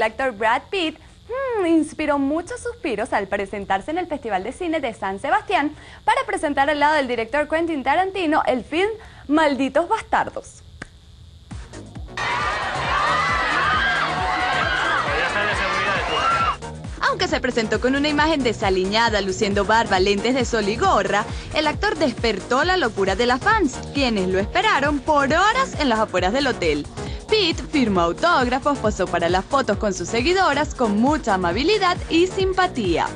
El actor Brad Pitt hmm, inspiró muchos suspiros al presentarse en el Festival de Cine de San Sebastián para presentar al lado del director Quentin Tarantino el film Malditos Bastardos. Aunque se presentó con una imagen desaliñada, luciendo barba, lentes de sol y gorra, el actor despertó la locura de las fans, quienes lo esperaron por horas en las afueras del hotel. Pete firmó autógrafos, posó para las fotos con sus seguidoras con mucha amabilidad y simpatía.